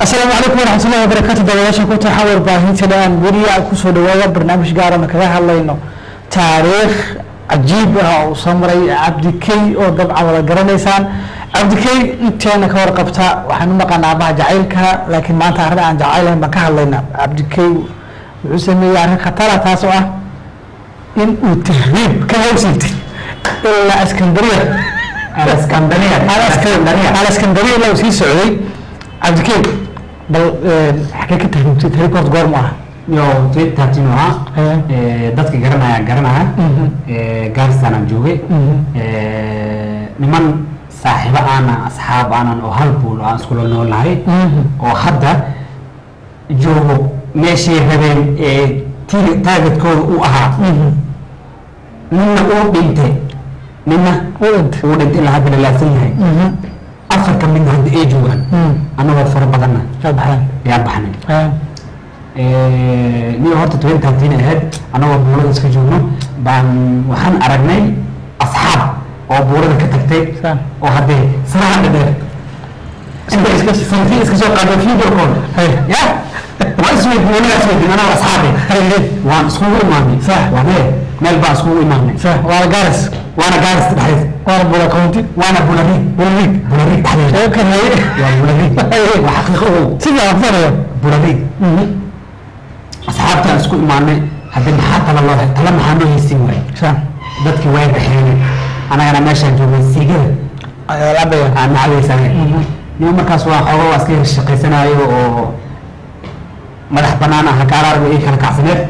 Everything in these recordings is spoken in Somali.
asalaamu calaykum waraxmatullahi wabarakaatu daawadayaasha ku taxa warbaahinta dhaan weliya ku soo dhawaada barnaamij gaarana kaga hadlayno. Taariikh cajiib ah oo soo maray cabdikey oo dabcan wada garanaysaan. Cabdikey inteena ka warqabta waxaan u naqaanaa abaha jacaylka laakiin maanta arrin aan jacaylayn baan ka hadlaynaa. Cabdikey wuxuu sameeyey arrin khatara taas oo ah in uu tahriib ka hawsintay ilaa askandariya Alexandria. alaskandariya ilaa uu sii socday. Cabdikey bal xagee ka tahriibka horta goor ma aha Yo, tweet-taasi nooca. Ee, dadka garanaya garanaya ee, Garistan aan joogay. Ee, niman saaxiibo aanan asxaab aanan oo hal buul aan iskula noolnahay oo hadda joogo meeshay rabeen ee tii- taagetkooda u ahaa. Nina uu dhintay. Nina u dhintay. uu dhintay ilaa hadda lalaasan yahay afar ka midna hadda ay joogaan. Annagoo fara badanna yaa baxnay niyo horta twenty thirteen ahayd annagoo buurada iska joogno baan waxaan aragnay asxaab oo buurada ka tagtay oo haddee sanaha dhadheer inta iska soo qaado video call ya? Waa isweydiin aniga isweydiin anagoo asxaabe waan iskugu imaanay. Sax. Meel baan iskugu imaanay. Sa waa gaaris waana gaaris dhexdeed. Waana bula county. Waana bulariig bulariig bulariig dhexdeed. Waa bulariig waa xaqiiqo ow sida aan farayo. Bulariig asxaabtaan isku imaanay. Hadda maxaa tala loo tala maxaa noo haysin waay dadkii way baxeen anagana meeshaan joogay siigada. Aan nacdaysane nima markaas waa xooga waa iska yar shaqaysanayo oo madax banaan ah hakaalaarba ii kala kacsaneed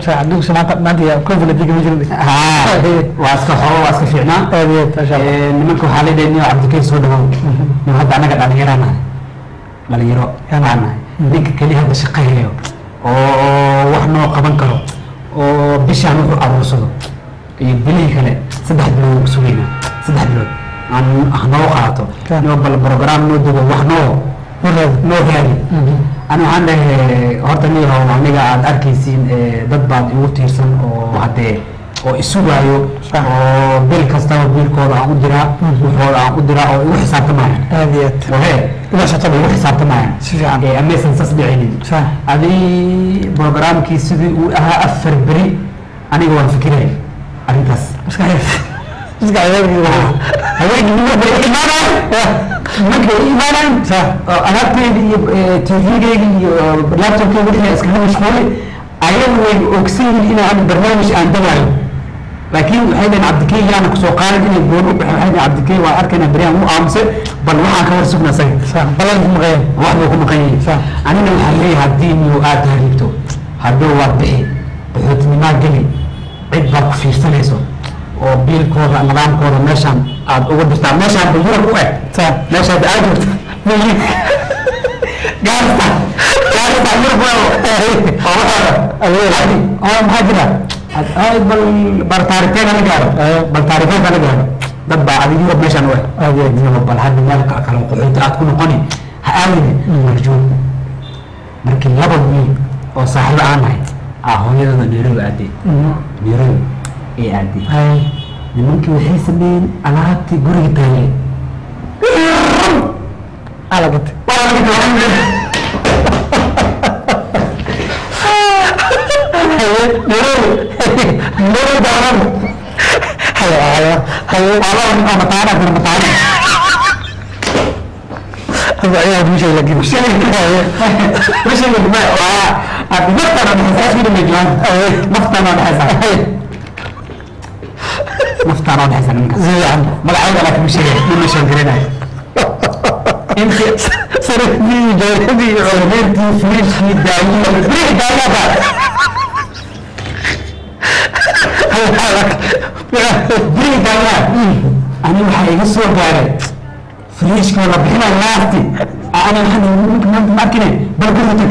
waa iska xooga waa iska fiicnaa. Iyo nimanka waxaa leedahay niyo cabdikey soo dhawow. Niyo hadda anaga dhalinyaro nahay. Dhalinyaro aan nahay. Ninka keliya hadda shaqeeyo oo wax noo qaban karo. Oo bishaan wuxuu abuursado iyo bilihii kale saddex bilood ku sugaynaa. Saddex bilood. Aan ah noo qaato. Bal program noo dugo wax noo raadi ani waxaan dhahay horta niyahow aniga aad arkaysiin ee, dad baad igu tiirsan oo haddee oo isugaayo oo bil kastaba biilkooda aan u diraa waxooda aan u diraa oo igu xisaabtamayaan aad iyo aad wahe ila socota igu xisaabtamayaan Si fiican. amaysan sas dhicinin adii programkii sidii uu ahaa afar beri aniga waan fikiraya arrintaas. Haweenkii nimanka ay imaanayaan nimanka ay imaanayaan sa oo alaabteyda iyo tvgeyga iyo laptopkeyga wixii iskaga mashquulay ayagu way ogsan yihiin inaan barnaamij aan dagaayo laakiin waxay dhaheen cabdikey yaana ku soo qaadan inay gooni u baxeen waxay dhaheen cabdikey waa arkayna beryaan u aamuse bal waxaan ka sugna isaga sa balan ku maqayn wax buu ku maqan yahay anina waxaan leeyahay haddii niyo aad tahriibto hadduu waad bixi qaxootinimaa geli cid baad ku fiirsanayso oo biilkooda nidaamkooda meeshaan aad uga dirtaa meeshaan ba yurab u eg meeshaad aad joogto gaarta gaarta maxaa jira? Bal bal taarikhteen la gaaro bal taarikheen la gaaro dad baa adiga yurub meeshaan u eg. Aad bal hadda meel ka kale qaxooti aad ku noqoni ha aadine. Marjoog markii laba wiil oo saaxiibo aan nahay aa hooyadooda nairobi aaday nairobi ay aaday hay nimankii waxay sameeyeen alaabtii guriga taagay alagad hayo hayo hayo hada ayaa bishay la gib ziyan sarifii jawradii ani waxaa iga soo gaaray friishkoo la bixina laasti ani waxaan ma arkine bal guriga tag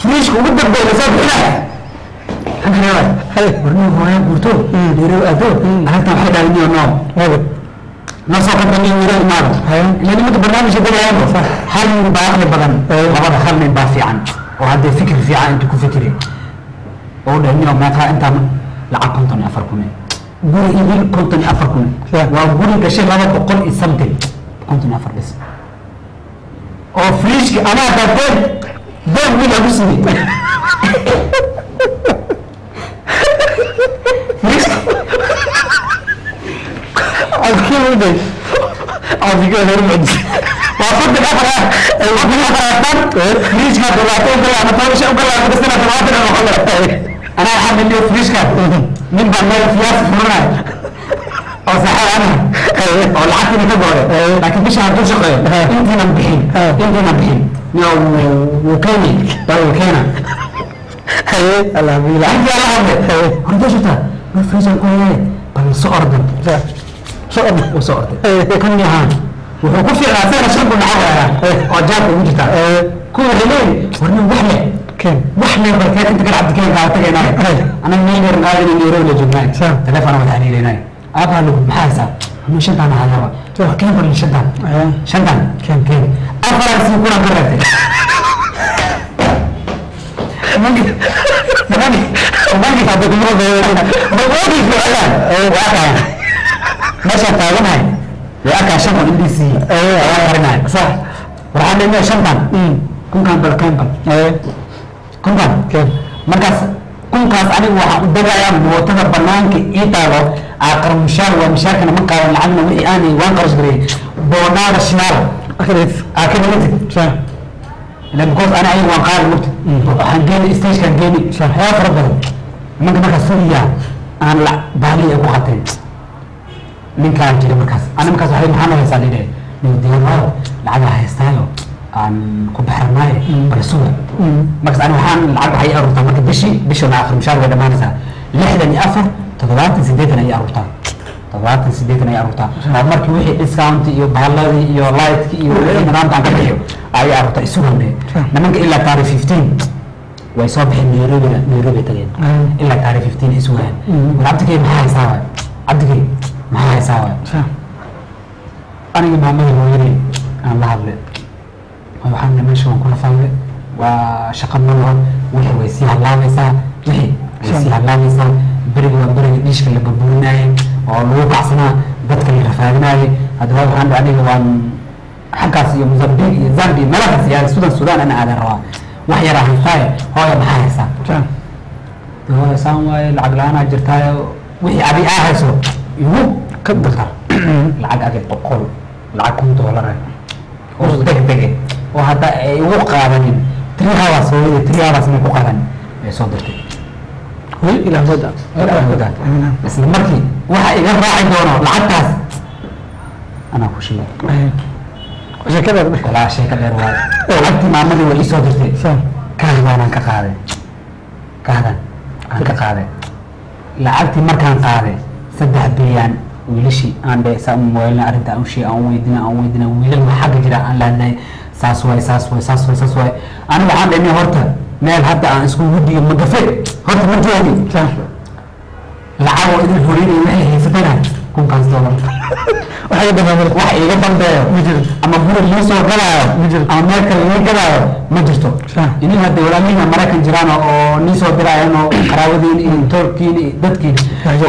friishka ugu dambeeya la soo bixinaya warnii hooyaa guurto dheerow aado arrintan waxay dhahay niyo noo wada noo soo qabta nin yaro imaado ila nimanka barnaamijka dagayaanba hal nin baa aqli badan labada hal nin baa fiican. Oo haddee fikir fiican intuu ku fikire oo dhahay niyo meeqaa intaan lacag konton iyo afar kun. Guri idil konton iyo afar kun. Waa guri gashay laba boqol iyo something. Konton iyo afar bis oo friishka anaa darteen been wiil lagu siiyey ودي عافيك غير معجز وأصدق أخرى وأصدق أخرى فريش كاب طيب ولا أقول كلا أنا طالب شيء وكلا بس أنا في الوطن. أنا خلاص أنا الحمد لله فريش كاب من بعد ما يفياس مرة أو صحيح أنا. أو لحد ما تبغى لكن مش عارف شقة أيوه. أيوه. أنت نبحين أنت نبحين وكاني ده وكانا الله بيلا عندي على عمري هندسة ما فريش كويس بس أرض socodaykan yahaan wuxuu ku fiilaa isaga shanku dhacayaa oo jaabka ugu jirtaa kuwa waxay leeyihiin war nin wax leh wax leh barkeed inta kale cabdikeen kaa tagaynaa anaga meelgar qaadan nairobi la joognay taleefona wada haleelanay aabaa lagu maxaa haysaa anu shantaan ahayaba war keen bar shantaan shantaan keen keen afaraasi kulan ka reebtay meeshaan taaganahay lacagkaa shan oo indhiisii waa karinahay sax shantan kunkan bal keenban kunkan markaas kunkaas anigu waxaan u dagayaa mootada banaanka ii taago aqar mushaar waa mushaarkana ma qaadan lacagna wixii aanay waan qaros gareeyey boonaada shinaala akaditi ilan ani ayaga waan qaadi lugta waxaan geeni stagekaan geeni waxyaaba fara badan. Imanka markaa suuriya aan bahaliya ku qateen ninkaan jira markaas. Ana markaas waxay maxaa noo haysaa lidhe nin diyaarado lacaga haystaayo aan ku baxranaaye bal suga markaas ani waxaan lacag waxay aruurtaa marka bishii bishana akhir mushaar way dhammaanaysaa lixdan iyo afar toddobaatan siddeetan ayay aruurtaa. Toddobaatan siddeetan ayay aruurtaa. Oo markii wixii discount iyo bahaaladii iyo lightkii iyo wixii nidaamkaan ka bixiyo ayay aruurtaa isugande nimanka ilaa taarikh fifteen way soo bixeen nairobi nairobi tageen ilaa taarikh fifteen ay sugayaan war cabdigay maxaa haysaa waay aniga maamada hooyadey aan la hadle waxaan meesha waan kula fahmay waa shaqa malaha wixii way sii halaabaysaa wixii way sii halaabaysaa beriga waa beriga dhiishka la burburinaaye oo lagu kacsanaa dadka la rafaadinaaye. Haddaba waxaan aniga waan xaggaas iyo mozambique iyo zambia meelahaas iyo sudan sudan ana aadan rabaa. Wax yaraa haystaaye hooya maxaa haysaa? Hooya saan waaye lacag la'aanaa jirtaayo. Wixii adi aa hayso igu ka dira lacag adi boqol lacag kun doolara oo degdege oo hadda ay ugu qaadanin three hours hooyada three hours ma ku qaadanin ay soo dirtay isla markii waxa iga raaci doono lacagtaas anaa ku sheegay sheeka dheer waaye lacagtii maamadii way isoo dirtay kaadaanaan ka qaaday kaadaan aan ka qaaday lacagtii markaan qaaday saddex biyaan wiilashii aan dhe saa mobaylna arrinta aan u sheegay aan weydina aan weydina wiilal ma xagga jira aan laadnay. Saas waay saas waay saas waay saas waay aniga waxaan dhenay horta meel hadda aan isku guddiyo magafe horta ma joogi صح lacag oo idin horeynaya waxay haysatana kunkaas dolar waxa iga wax iga dambeeyo. Ma jiro ama guri lii soo galaayo. Ma jiro ama meel kale lii galaayo. Ma jirto. Inin hadda walaalihina maraykan jiraan oo nii soo diraayan oo qaraabadiin iyo turkiin iyo dadkiin.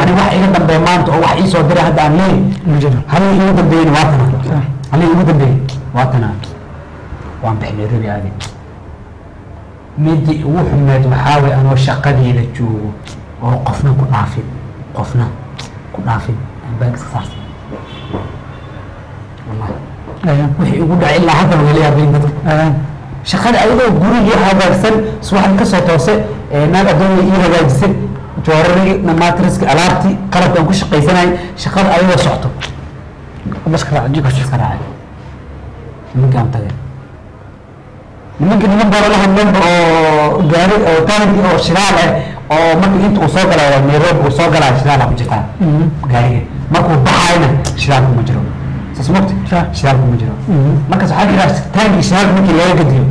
Ani wax iga dambeeya maanta oo wax ii soo diray hadda aan leey ma jiro halii igu dambeeyena waa tana halii igu dambeeyey waa tana waan bixinay rabi aadi. Midii ugu xumeed waxaa way anoo shaqadiida joogo? Oo qofna ku dhaafin. Qofna ku dhaafin baan iska saarsan wixii ugu dhacay ilaa hadda wala yaabeen dadka. Eh, shaqada ayadoo gurigii hagaagsan subaxan ka soo toose eh, naag adoonya ii hagaajisay joorarigii dhammaatiriski alaabtii qalabkan ku shaqaysanayay shaqada ayadoo socto. Baska raaca jiko iska raacay nimankaan tageen nimanka niman baana la hadlanba oo gaari oo taangi oo shidaal eh oo marka inta uu soo galaa nairobi uu soo galaa shidaala ku jirtaa. Mhm. Gaariga markuu baxayna shidaalka ma jiro saasmogta shidaalka ma jiro. Markaas waxaa jira taangi shidaalka markii laga gadiyo.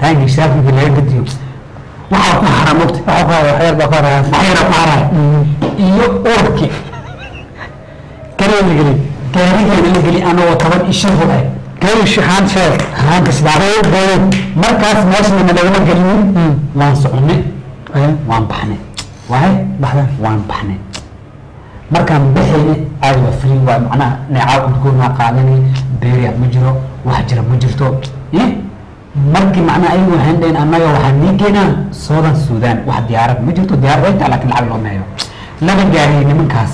Taangi shidaalka markii laga gadiyo. Waxaa ku hara mogta waxyara ku haraya mm-hmm. iyo urki gareer la geli gaarigeeda la geli anagoo toban iyo shan ruux markaas meeshana nalagama gelin. Mm. Waan soconnay. Eh? Waan baxnay. Waay baxda waan baxnay markaan baxayna aadi waa free waa macnaha neecaa udgoonaa qaadanay beeriya ma jiro wax jira ma jirto. Markii macnaa ayagu waxaan dhaheen annaga waxaan nii keenaa southern sudan wax diyaarad ma jirto diyaarad way taa laakiin lacag looma hayo laba gaariyey nimankaas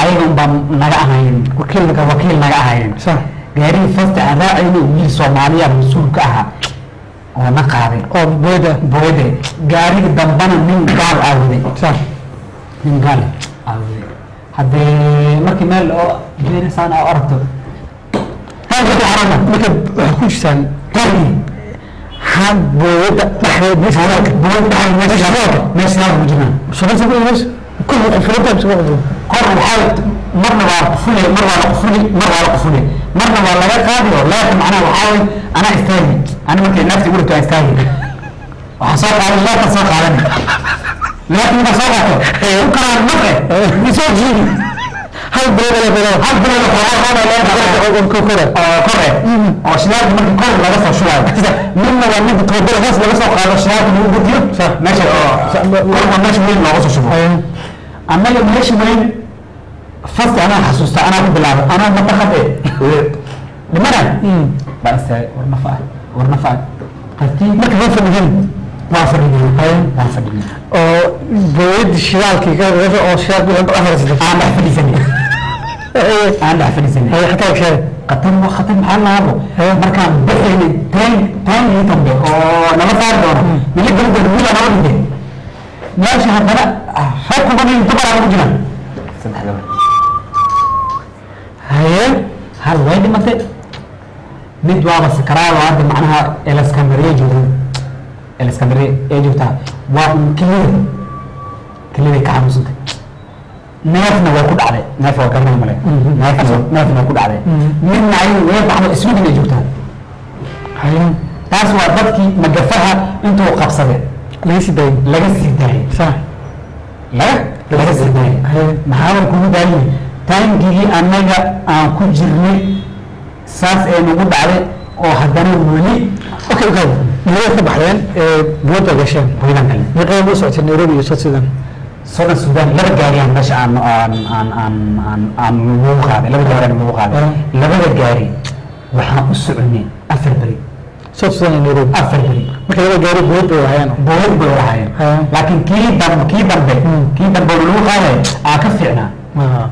ayaga unbaa naga ahayn wakiil wakiil naga ahayn. Sax gaarigii fasta aan raacayna wiil soomaaliya mas'uul ka ahaa oo na qaaday. Oo booda boode gaariga dambana nin gaal aawaday gaal aawaday haddee markii meel oo jeerisaan aa aragto marka ku jirtaan had dhexdeed kor waxaa marna waa qufule mar waa la qufule mar waa la qufule marna waa laga qaadi oo leerka macnaha waxaa way anaa istaagi ani markay naafti gurito aan istaagi waxaan soo qaadan leerka soo qaadan leerka markaa soo qaato u karaan nafce misoo jiidi hal booda la booda hal bilood oo hore leerka oo ko kore oo kore. Oo shidaalka markii kor laga soo shubayo midna waa midka toobada hoos laga soo qaado shidaalka lagu gurdiyo meesha oo. korka meesha weyn looga soo shubo. Annaga meesha weyn fasti anaa xasuusta anaa ku bilaabo anaa mataqade dhimanan baa istaagay war nafa ah ah oo booyada shidaalkii oo shidaalka wixii dhex haysatay aan dhex fadhiisanay. Aan dhex fadhiisanay. Ay xataa sheegay qatar waa qatar maxaa laabo Hee. markaan baxaynay taan taangii dambe oo nala saari doono. Nala geli doono wiil aan nala dhintay meesha haddana rag kuban iyo dumar aan ugu jiraan saddex gabar haye hal way dhimatay. Mid waaba sakaraado hadda macnaha elaskandariya joogta elaskandariya ee joogtaa waa un kelida keliday ka xanuunsantay neefna waa ku dhacday neef waa garanay male neefna neefna waa ku dhacday midna ayagu way baxdo sweden ay joogtaa taas waa dadkii magafaha intuu qabsaday laga sii daayay laga sii daayay laga laga sii daayay maxaa kugu daayay taangigii annaga aan ku jirnay saas ee nagu dhacday oo haddana weli ka baxdeen ee booda gasheen kale. Meeqay u socotay nairobi iyo south sudan. Sodan sudan laba gaariyaan meesha aan aan aan aan aan aan lagu qaaday laba gaari aan lagu qaaday. Labada gaari waxaan u soconay afar beri. South sudan iyo nairobi. Afar beri. Marka laba gaari bood bay wahayeen bood bay lahaayeen Haa. laakiin kii dambe kii dambe kii dambe lagu qaaday aa ka fiicnaa.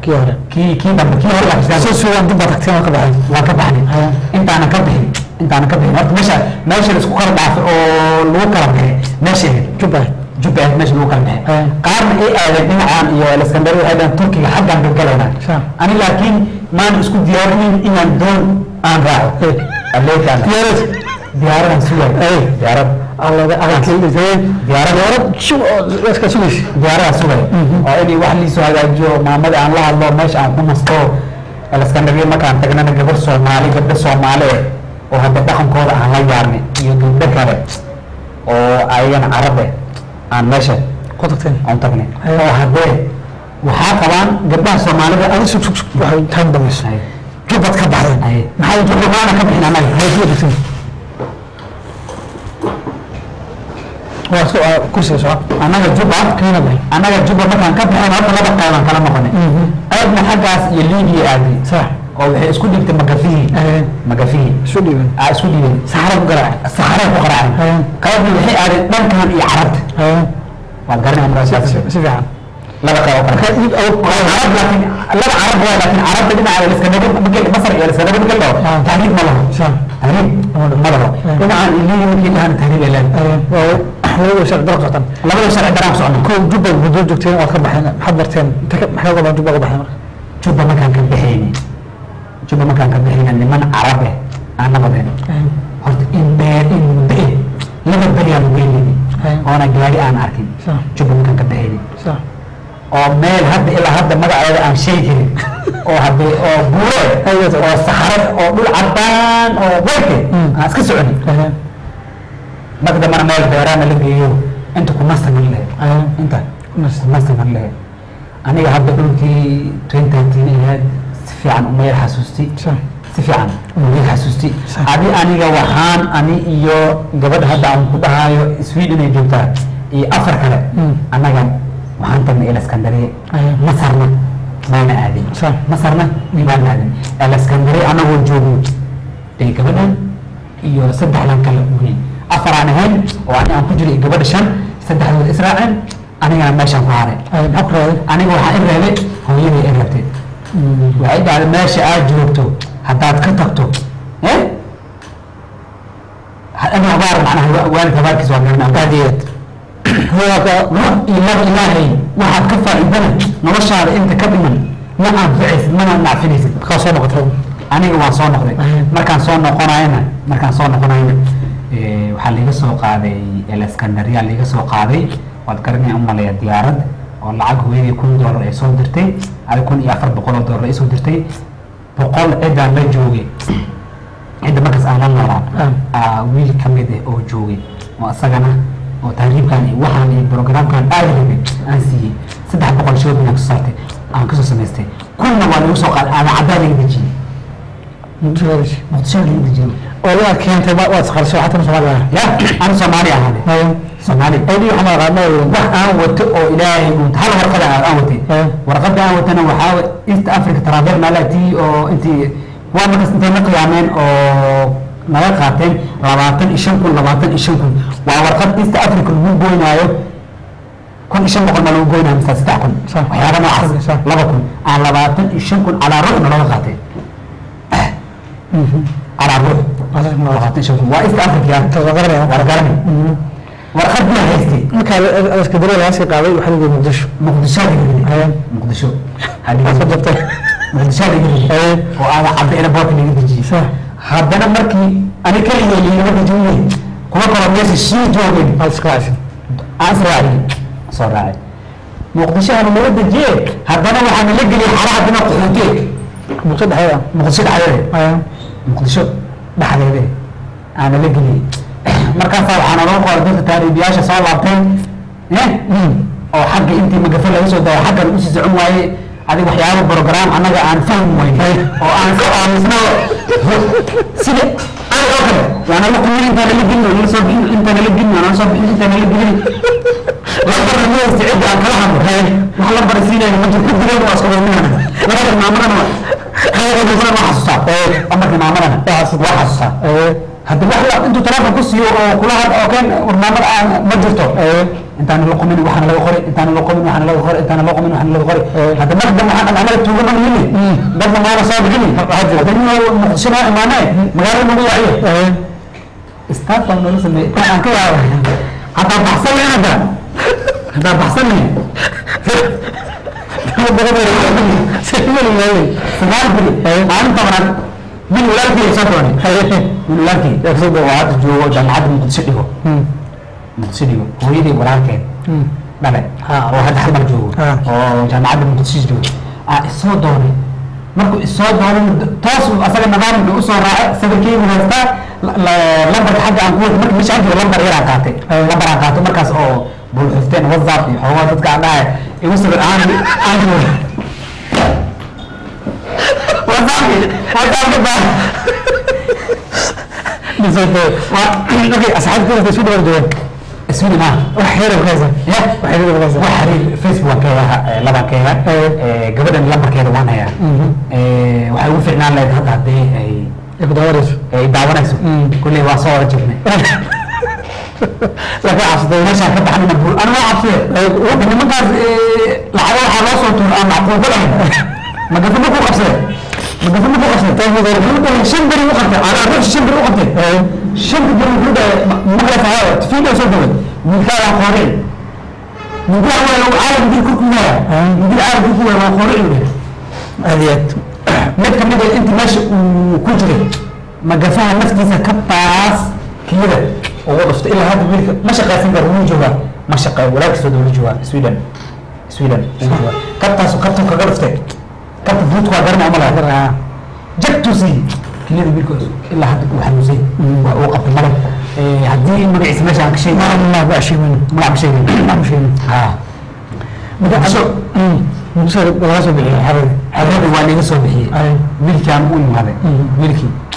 Kii hore. Kii kii dambe kii hore south sudan dib baa tagteen oo ka baxay? Waa ka baxnay Haa. intaanan ka bixin intaanan ka bixin. Horta meesha meesha la isku kala dhaafay oo lagu kala baxay meesha jubbaland jubba ahayd meesha lagu kala baxay qaarna ay aadeen dhinacaan iyo iskandari waxay dhahan turkiga xaggaan Sure. ani laakiin maan isku diyaarinin inaan doon aan raaco. Diyaarad diyaaradan sugay diyaarad diyaarada sugay oo inay wax liisoo hagaajiyo maamada aan la hadlo meesha aan ku nasto. Iskandariya markaan tagnana gabar soomaali gabdho soomaali oo hadda dhaqankooda aan la yaarnay iyo gabdho kale oo ayagana carab eh aan meesha ku tagteen. aan tagnay. Aye. oo haddee waxaa qabaan gabdhaha soomaalida adi sug sug sug. Waxay tahan dambayso jubbad ka baxdeen maxaa Jubba maana ka bixin annaga maxay ku tagteen. Waa soo kursiga soco annaga jubba kiina bay. annaga jubba markaan ka baxeen horta laba qaybaan kala noqonay qaybna xaggaas iyo liibiya aaday sax oo waxay isku dhigtay magafihii Aye. magafihii isu dhiiban aa isku dhibeen saxara ku garaacay. Saxaray ku qaraceen Aye. qaybna waxay aadeen dhankan iyo carabta. Waad garanaya si markaas si fiican. Laba oo kale. Marka oo carab laakiin laba carab waa laakiin carabta dhinaca iskandari magal masar iyo iskandari magal laho Ah. tahriib ma laho tahriib ma laho dhinacaan ilihi markii dhahan tahriib ay leedahay. Labada sharci dal qatan labada sharci daraan socno ko jubbad muddo joogteen waad ka baxeen. Maxaad barteen inta ka- maxay qabaan jubba ka baxeen marka? Jubba markaan ka bixayni jubba markaan ka bixayna niman carab eh aan nabadeen horta in dheer in muddo eh laba beri aan ugeynayni Aye. oona gaari aan arkin. Sax. jubba markaan ka bixayni sax oo meel hadda ilaa hadda magaceeda aan sheegi karin. Oo hadde oo buuro Aye. oo saxaro oo dhul cadaan oo weyke Mm. aan iska soconi. Marka dambana meel beeraana la geeyo inta ku nastaman lehe inta ku nastaman lehe aniga hadda dhulkii twenty ahayd si fiican uma yar xasuusti. Si fiican uma yar xasuusti. Adi aniga waxaan ani iyo gabadha hadda aan ku dhahayo sweden ay joogtaa iyo afar kale. Mm. annaga waxaan tagnay elaskandariye Aye. masarna maana aadin. Masarna maana aadin. Elaskandariye anagoo joogno dee gabadhan iyo saddexdan kale weyn afaraan ahayn oo ani aan ku jiray gabadha shan saddexdood israaceen anigana meeshaan ku haray aniga waxaa i reebay hooyaday i reebtay waxay dhahday meesha aad joogto haddaad ka tagto eh? Hadana habaar macnaha wa- waalid habaarkiisa waa ilaahay waxaad ka faa'iidana noloshaada inta ka dhiman ma anficaysid mana nacfinaysid soo noqotay aniga waan soo noqday. Markaan soo noqonayna markaan soo noqonayna eh, waxaa liiga soo qaaday eleskandaria liiga soo qaaday. Waad garanaya umaleeya diyaarad oo lacag hooyadii kun doolar ay soo dirtay adi kun iyo afar boqol oo doolar dirtay boqol ciddaan la joogay cidda markaas aan la noolaa aa wiil ka mid ah oo joogay oo isagana oo tahriibkan iyo waxaan iyo programkan aad rabay aan siiyey. Saddex boqol shoobin aan ka soo saartay. Aan ka soo samaystay. Kunna waa lagu soo qaaday. Aana caddaa laga dejiyey. Muqdisho laga dejiyey la keentay waad isqarsay xataa Soomaaliya ya aan soomaali ahaade soomaali aydi waxa ma qaadna wax aan wato oo ilaahay uu hal warqada aan watay warqada aan watana waxaa wa- east africa travel malatii oo intii waa markaas intay la qiyaameen oo naga qaateen labaatan iyo shan kun labaatan iyo shan kun. Waa warqad east africa lagu goynaayo kun iyo shan boqol ma lagu goynaayo mise saddex kun. Waxyaaba noocaas. Laba kun. Aan labaatan iyo shan kun calaa ruux nalaga qaatay kun waa east africa? Tababaraya. war garanay warqad baa haystay marka aska dareer laga sii qaaday waxa lagu muqdisho. Muqdisho laga muqdisho. Soo dabtay muqdisho. laga yiri oo aada cadda airportka laga dejiyey haddana markii ani kaliya liiga dejiyey kuwa kaloo meesha sii joogeen aan israacin soo raacay muqdisho hana laga dejiyey haddana waxaa nala geliyey xara haddana qaxootiye muqdisho dhexdeeda muqdisho dhexdeeda muqdisho dhexdeeda aana la geliyey markaasaa waxaa naloo qoray dadka taariibiyaasha soo laabteen eh oo xagga intii magafe laga soo daaya xaggan u sii socon waaye adig waxyaaba program annaga aan fahmi weyne oo aan ka aamusno sida aan oo kale waana la kumin intaan nala gelin nala soo bixin intaan nala gelin nala soo bixin intaan nala gelin. Haysta cidda aan kala hadlo. Wax la barasiinayo ma jirto dileen waa iska wadnaan labada waa waa xasuustaa oo marka maamadana waa xasuustaa hayo hadda wax la intuu telefoon ku siiyo oo kula had oo keen warmaamada aan ma jirto. Intaan la qomin waxaan laga qoray. Intaan la qomin waxaan laga qoray. Intaan la qomin waxaan laga qoray. Hadda mar dambe waxaan anaga tuugan ma yimi dadna maana soo bixini. Hadda nin muqdisho noo imaanay magaalada nagu yaciyo hayo istaaf baan noola sameeyey. Intaan aan ka yaaba haddaa baxsan lahayn hadda haddaa baxsan lahayn sagaal beri maalin tobanaad min walaalkii soo doonay min walaalkii oo hadda joogo jaamacadda muqdisho dhigo muqdisho dhigo hooyadii walaalkeed dhale oo hadda xamar joogo oo jaamacadda muqdisho joogo aa isoo doonay markuu isoo doonay toos asaga nidaamka u soo raacay sawirkeygu haystaa la- la- lambarka xagga aan ku wata marka meesha joogo lambar yaraan qaatay Ah. lambar aan qaatay markaas oo bulxufteen whatsapp iyo xoogaa dadka aan dhahay igu sawir aan aan joogo whatsapp whatsapp baa okay asxaabta ku soo dhawaan joogan iswini maaha wax xeer ku haysan ya wax xeer ku haysan wax xiriir facebookkeeda labankeeda gabadhan lambarkeeda waan hayaa waxay ugu ficnaan lahayd hadda haddii ay ay ku daawanayso ay daawanayso kulley waa soo wada jirnay la ka cabsatay meeshaan ka baxnina bul aniga waa cabsiye Hadda nimankaas lacago waxaa loo soo tuur aan macquulka lahayn. Magafa ma ku qabsade magafa ma ku qabsade shan beri u qabtay. Anaa ruux shan beri u qabtay. Shanta beri wuxuu dhahay maqlaysa haya fiida soo daway wiilkaa waa qooreen wiilkaa waa caalam dil ku kuwaya wiil caalam ku kuwaya waa qooreen u dhahay aad iyo aad mid ka mid ah intii meesha uu ku jiray magafaha naftiisa ka baas kiyada ugu dhuftay ilaa hadda wiilka. Ma shaqaysan karo wuu joogaa ma shaqeeyo walaalkiisoo dawla joogaa sweden. Sweden. Wuu joogaa kabtaasu kabtan kaga dhuftay kabta buudku waa garanaya ma laha jagtusi kiyada wiilka ilaa hadda uu xanuunsay. Waa uu qabtay male Eh, haddii magaciisa meesha aan ka sheegay ma ba shiiman magac ma sheegay ma sheegin. Ha muqdisho muqdisho laga soo bixiyay xarada xerada waa laga soo bixiyey. Ay. wiilkii aan u imaaday Mhm. wiilkii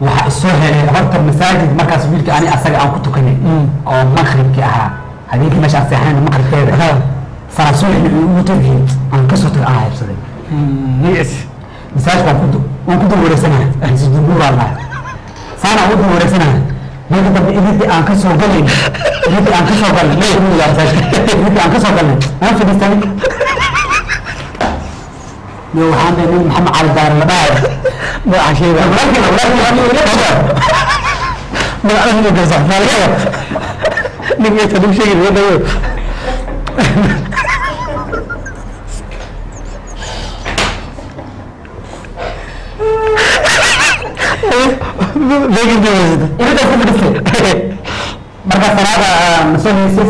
waxaa soo helay horta masaajid markaas wiilka ani asaga aan ku tukanay oo maqribki ahaa. Habeenkii meesha aan seexanayn maqribkeeda salaad subaxna ugu tagii aan ka soo tagay aan haybsaday. Masaajidka waan ku aan lahay saana ugu dul wareegsanahay marka dambe idintii aan ka soo galayn idintii aan ka soo galnay idintii aan ka soo galnay aan fadhiisanay waxaan dhahay nin maxamed cali daare la magaca sheega magaca ninka sheegi dhawo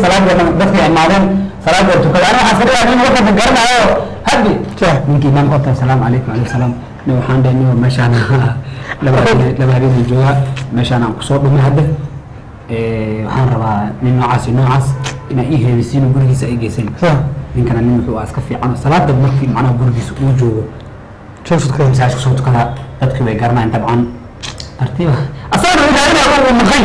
salaada imaadeen salaada tukada ani waxaan fadhiyaa nin wadanka garanayo. Haddi. Ninkii imaam qota asalaamu calaykum alayhi salaam. Ne waxaan dhahay niyo meeshaan laba laba habeen joogaa meeshaan aan ku soo dhumay hadda. Waxaan rabaa nin noocaas iyo noocaas inaa ii heebisiino gurigiisa ay geyseen ninkana nin wuxuu iska fiican oo salaada markii macnaha gurigiisa uu joogo. Masaajka soo tukada dadki way garanayaan dabcan. Tartiiba asagana ilaalinaya uu maqan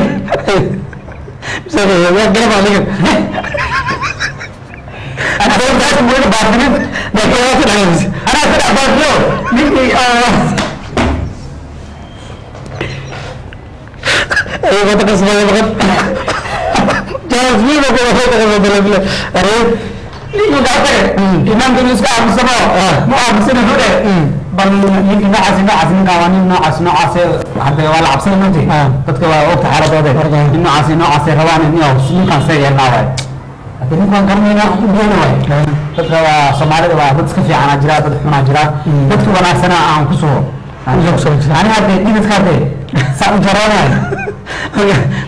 weli baadilin dakiilada ku dhexlaysa anaa ku dhex baadilo ninkii ayagoo taqasbada maqan jaasmiina ku waxay taqasbada bile arey ninkii gacta imaamka inuu iska aamusamo ma aamusana hore bal ninka noocaas noocaas ninkaa waa nin noocaas noocaas hadde waa la cabsana mati dadka waa ogta xaaladooda nin noocaas noocaas rabaan ninkaan see yeelnaa waaye hadi ninkaan garanayna doona waay dadka waa soomaalida waa dad iska fiicanaa jira dad xunaa jira dadka wanaagsana aan ku soo ani hadee dhidadka hadee saa u jaroonaay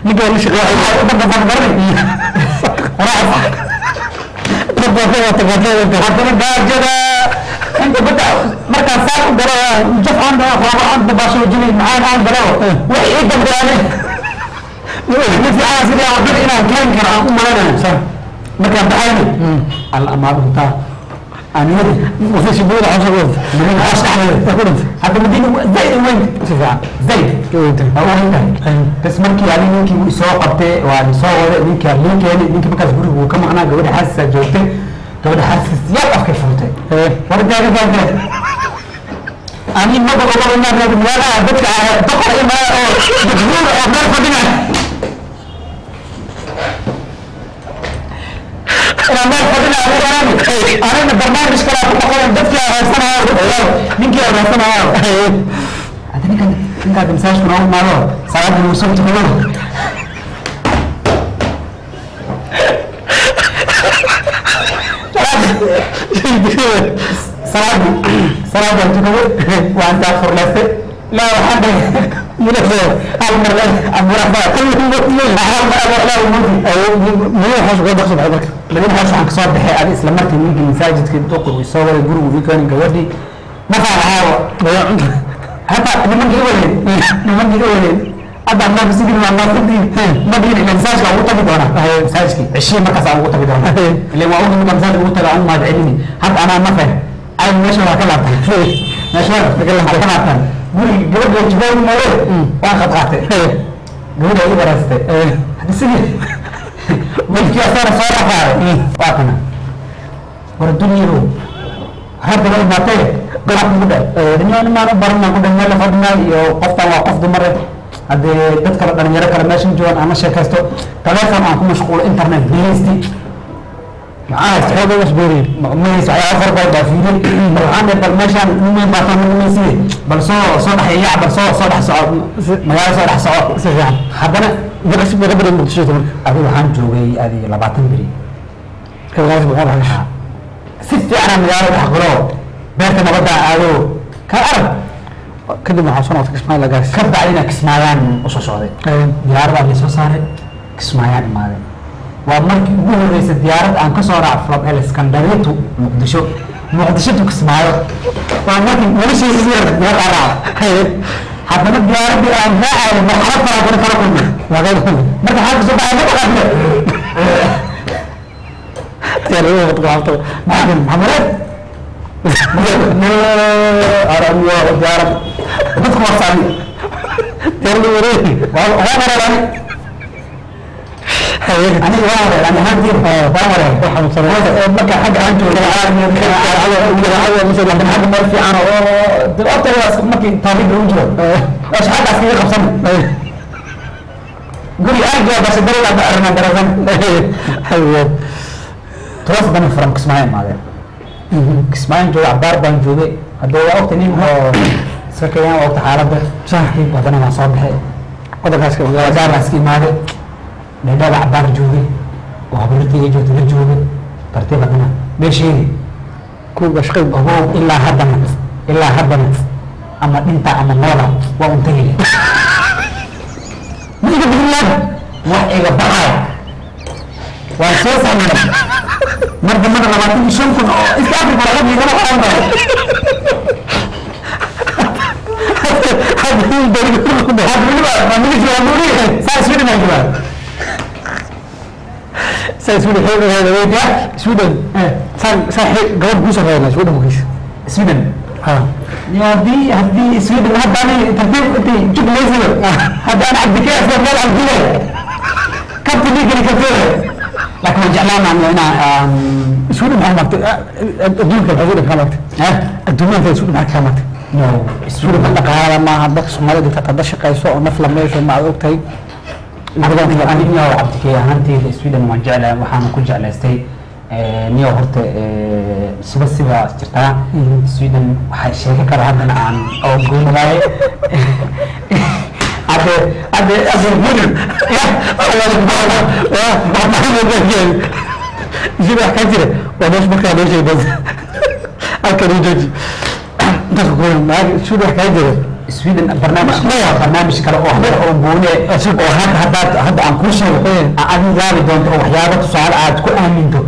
ninkaa la shaqeeyahadana gaajada inta bada markaan saa u garo jaf aan dao roobo aan dabaasho jimid macaan aan garo wax ii dambaane ma fiicanaa sidii aan dad inaan keeni karo aan u malanaayo markaan baxayna alla amaan dhuntaa aniyada wasiisi buuda xabsa ku dhintay madina xabsa dhexdeeda ku dhintay hadda madina zayd weyn si fiican zayd ka weynta waa u weyntahay bas markii ani ninkii wuu isoo qabtay waa isoo wada ninkaa liinkeeni ninki markaas guriga wuu ka maqnaa gabadha xaasisaa joogtay gabadha xaasiis yaab afkay furtay war daaga daaga ani maba oga inaan dadka doqor ima oo dadguur oo meel fadhiga رمضان فضل عليهم أنا برنامج كلا بقول دفع هالسنة نيجي هالسنة أدنى كان كان كان مساج من أول مرة ساعات من وصول تقول سلام سلام تقول وأنت أخر لست لا الحمد لله waxaan ka soo baxay adi isla markii ninkii masaajidka doqowi soo waray gurigu ikani gabadhii markaa waxaa hataa nimankii waleen nimankii waleen hadda marka sidii ma naafadii madina ila masaajka ugu tagi doona masaajki cishiya markaas ugu tagi doona ilaa waa ugu nimka masaajka ugu taga aan mahad celini hadda anaa ma fah ay meesha waa ka laabtay meesha waa ka laabtan guri gabadha jibaan mare waan qad qaatay gabadha ii waraastay hadda sigi. Wiilkii asaana soo dhaqaaday waa kana war dunyadu hadda waa imaatay golac ugu dhe dhanyaan maan u baran ku dhan meel fadhinaa iyo qoftan waa qof dumare haddee dad kale dhalinyaro kale meeshan joogan ama sheekaysto telefoon aan ku mashquulo internet. Bilaysti maxaa haysta xoog uga sbooriye magaciisa waxyaaba fara badan baa fiirin. Bal waxaan dhahay bal meeshaan niman baa taa nimansiye bal soo soo dhex yaac bal soo soo dhex soco magaalo soo dhex soco si fiican. Haddana maqas meeqa beri muqdisho marka adigu waxaan joogay adi labaatan beri. Ka magaalada boqol xagasho si fiicana magaalo dhex galo beerta nabadda aado. Ka arag. Kadib waxaa soo noqotay kismaayo lagaas ka bacdina kismaayaan u soo socday. Diyaaradaa la soo saaray. Kismaayaan imaadeen waa markii ugu horreysay diyaarad aan ka soo raac from eleskandariya to muqdisho muqdisho to kismaayo waa markii raaca haddana diyaaradii aan raacayo marxalad kala kala kala kulmay. Marka waxaa ka soo baxay ma dhaqaaqle maxamed maxamed. Arabiyo diyaarad. Dadku waa saami aniga waa wareegani ahaantii waa wareeg marka xagga aan jooga xagga meel fiican oo horta markii taariikhda u jiro waa xaggaas kaga qabsan guri aan jooga base darada ba arnaa darasan todoba bani furan kismaayo imaadeen kismaayo jooga cabaar baan joogay haddee waa ogta nin oo iska kayaan waa ogta xaaladda saaxiib wadana waan soo baxay waddankaas ka wadaabaas ka imaaday dheedhaaba cabaar joogay oo habartayga joogta la joogay tartiib haddana shaqay ogow ilaa haddana ilaa haddana ama dhinta ama noola waa un tegaya ma iga bigilaan wax iga baxaya waan soo sameynay mar dambana labaatan iyo shan kun oo iska afrika laga igama qaban karo sweden gabadh kuu sarreeyna sweden wakiis sweden ha haddii haddii sweden haddaan tartiib intay juglaysiyo haddaan cabdikee asgar meel cabdile kabta ligeli kartee laakiin waan jeclaan lahaa inaan sweden maxaa maagtay adduunka maxaa sweden kaa maagtay adduunyaanka sweden maxaa kaa maagtay no sweden dhaqaala maaha dadka soomaalida inta qada shaqayso oo naf la meesho ma aad ogtahay aniga cabdikee ahaanteyda sweden waan jeclahay waxaan ku jeclaystay niyo horta siba siba jirtaa. Sweden waxaa sheegi kara haddana aan oo kaa jira. Waa meesha markaa loo sheegay halkan jooji. Dadka kuwa sweden wax kaa jira sweden barnaamij barnaamij kale oo hadda oo goone oo hadda hadda aan kuu sheego aad yaabi doonto oo waxyaaba tusaale aad ku aaminto.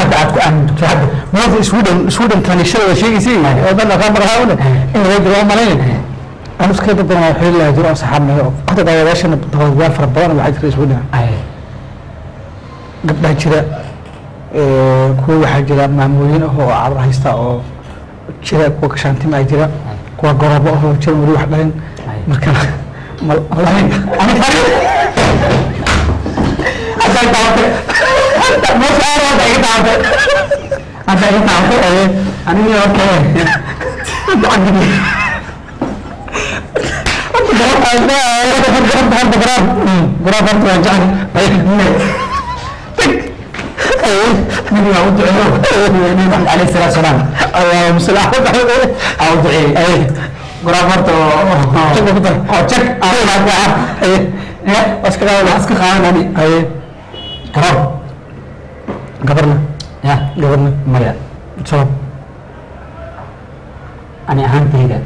Hadda aad ku aaminto. Hadda maanta sweden sweden tanishada waa sheegaysay oo dhan aqaan marhaawne in laga jiro malayn. Anu iska dad badan waxay lahaa jiro saxaabna oo qada daawadaashana daawadayaal fara badan waxaa jira sweden. Gabdhaha jira kuwa waxaa jira maamooyin ah oo cabr haysta oo jira kuwa kashaantima ay jira kuwa gorobo ah oo jira weli wax dhalin marka mal hadda taabte meesha nabiga u duceeyo nabi maxamed alayhi salaatu salaam allahuma salli ala aa u duceeyey guraab horta maya sabab ani ahaantayda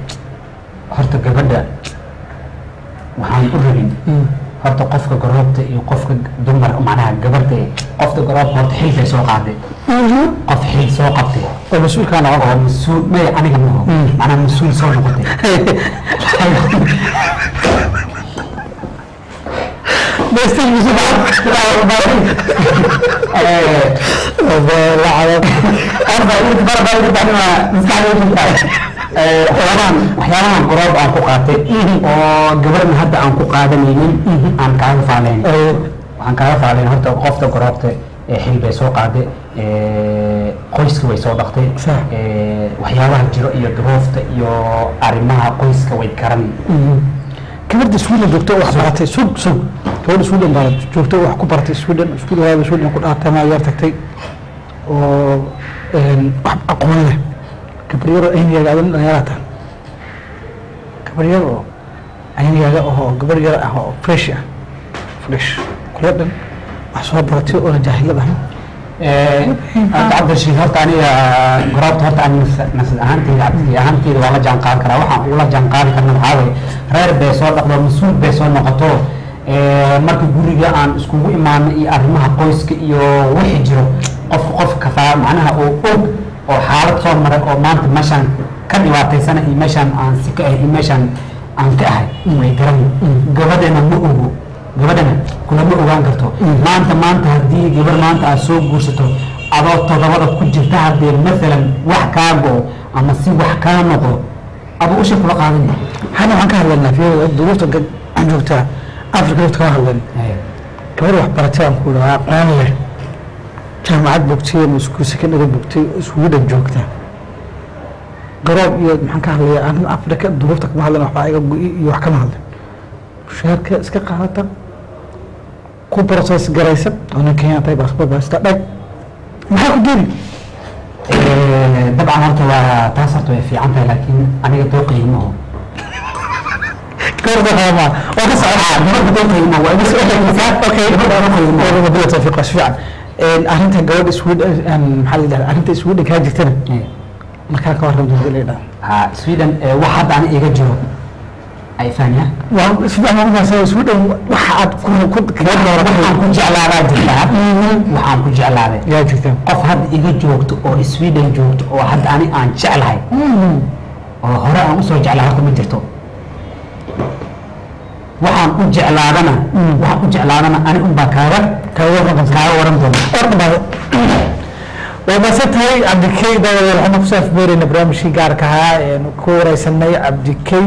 horta qofka garoobta iyo qofka dumar macnaha gabadha qofta garoobta horta xil bay soo qaaday qof xil soo qabtay oo mas'uulkaa noqon oo mas'uul maya aniga maho macnaha mas'uul soo noqotay waxyaabahan qoroob aan ku qaatay oo gabarna hadda aan ku qaadanaynin aan kaaga faalayn waxaan kaaga faalayn horta qofta goroobta xil bay soo qaaday qoyska way soo dhaqtay. Waxyaabaha jiro iyo duruufta iyo arrimaha qoyska way garan. Gabadha sweden joogto wax baratay sug sug gabadha sweden baa joogto wax ku baratay sweden iskuul waaba sweden ku dhaatay ma yar tagtay. Oo wax aqoon leh gabar yar oo aynigaaga adin dhalinyarata gabar yar oo aynigaaga oo gabar yar ah oo fresh ah fresh. Kula dhan wax soo baratay oona jaahilad ahayn cabdirashiid horta aniga goraabta horta ani nafsad ahaanteyda cabdi ahaanteyda waa la jaan qaadi karaa. Waxaan ula jaan qaadi karna waxaa waye reer bay soo dhaqdo mas'uul bay soo noqoto marka guriga aan iskugu imaano iyo arrimaha qoyska iyo wixii jiro qofka qof kafaa macnaha oo og oo xaalad soo maray oo maanta meeshaan ka dhibaataysana iyo meeshaan aan si ka ahay iyo meeshaan aan ka ahay way garan gabadheena ma ogo. Gabadhana kulama ogaan karto. Maanta maanta haddii gabar maanta aad soo guursato adoo todobada ku jirta haddee maalan wax kaa go-o ama si wax kaa noqdo aba usha kula qaadanaya hana waxaan ka hadlaynaa fiirada duruufta joogtaa. Afrika dadka kama hadlan gabar wax baratay aan ku dhahaa aqoon leh jaamacad bogtay ama iskuul secondary bogtay oo sweden joogta. Garoob iyo maxaan ka hadlaya arrin afrika duruufta kama hadlan waxbaa iga go-i iyo wax kama hadlan. Mushaharka iska qaadata ku process garaysa oo nin kenya tahay baasboor dhag. Maxaa ku dooni dabcan horta waa taas horta way fiican tahay laakiin aniga doo qiimaho waa ka socdaa gabadha doo qiimaho waa iga soo okay arrinta gabadha sweden maxaa la yidhahda arrinta sweden kaa jirtana? Markaa ka warram la yidhahda ha sweden wax hadda ani iga jiro. Ay fahmaya waa si fiican ugu faahsan sweden waxa aad ku ku waxaan jeclaadaa jirtaa waxaan ku jeclaaday yaa jirta. Qof hadda iga joogto oo sweden joogto oo hadda ani aan jeclahay. Oo hore aan u soo jeclaa horta ma jirto waxaan u jeclaadana waxaan u jeclaadana ani unbaa kaaga kaaga waran doona waa maasan tahay cabdikey daawadayaal waxaan ku saafbeerayna barnaamijkii gaarka ahaa eenu ku wareysanay cabdikey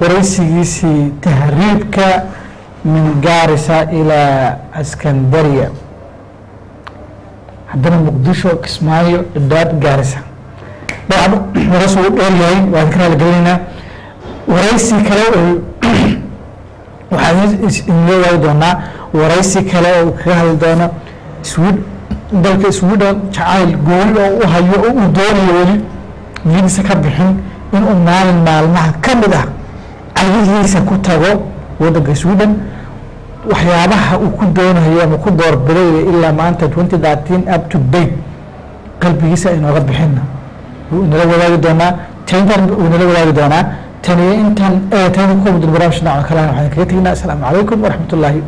wareysigiisii tahriibka min gaarisa ilaa askandariya haddana muqdisho kismaayo idhaad gaarisa dabcan wareys uu dheer yahay waan ka raaligelinaynaa wareysi kale waxaan inla waagi doonaa wareysi kale oo kaga hadli doono swed dalka sweden jacayl gooni oo u hayo oo uu doonayo weli lidiisa ka bixin inuu maalin maalmaha ka mid ah cagihiisa ku tago wadanka sweden waxyaabaha uu ku doonayo ama ku doorbiday ilaa maanta twenty thirteen up to date qalbigiisa inooga bixina wuu inala wadaagi doonaa taintan wuu inala wadaagi doonaa taniyo intan tan ku barnaamij noocan kale waxaan kaga teginaa asalaamu calaykum waraxmat ullaahi